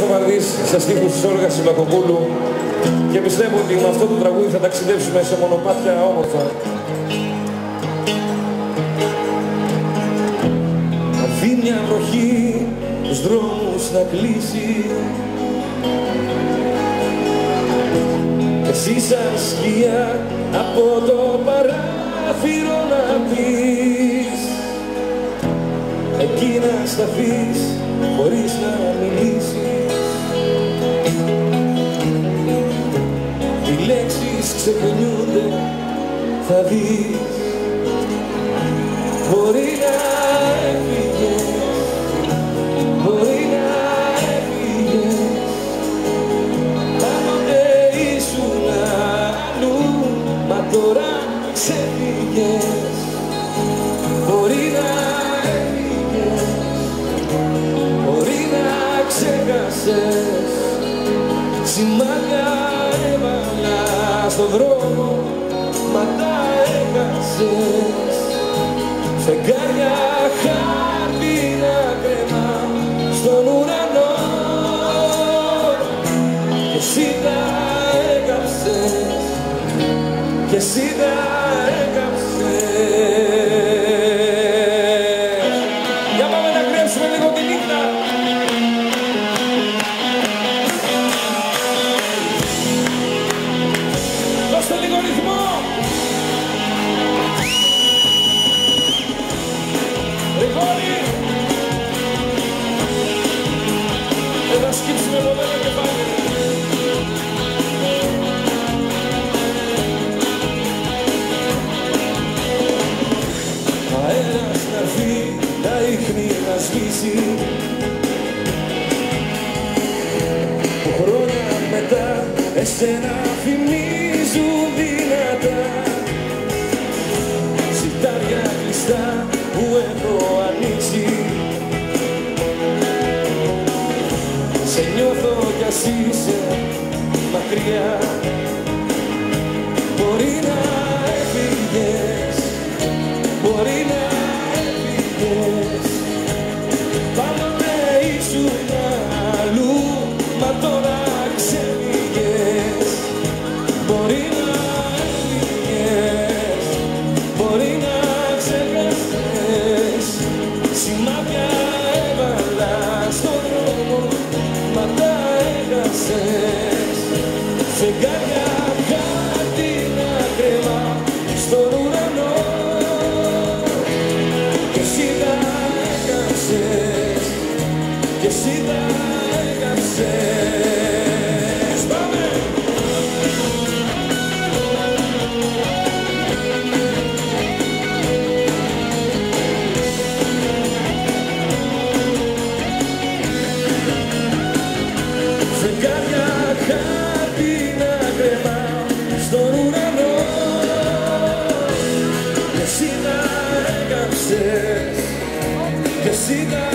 Σοβαρδής σε στίχους της Όλγας Συλλακοπούλου και πιστεύω ότι με αυτό το τραγούδι θα ταξιδέψουμε σε μονοπάτια όμορφα. Αφήνει μια βροχή τους δρόμους να κλείσει. Εσύ σαν σκιά από το παράθυρο να πεις. Εκεί να σταθείς χωρίς να μιλήσεις Οι λέξεις ξεχνιούνται θα δεις. Μπορεί να Σημάδια έβαλα στον δρόμο, μα τα έχασες Φεγγάρια χάρτινα κρεμά στον ουρανό. Και εσύ τα έκαψες. Και εσύ τα έκαψες ίχνη να σβήσει Που χρόνια μετά εσένα θυμίζουν δυνατά. Σιτάρια κλειστά που έχω ανοίξει. Σε νιώθω κι ας είσαι μακριά. Μπορεί να εσύ τα έκαψες Πάμε! Φεγγάρια χάρτινα κρεμά στον ουρανό και εσύ τα έκαψες και εσύ τα έκαψες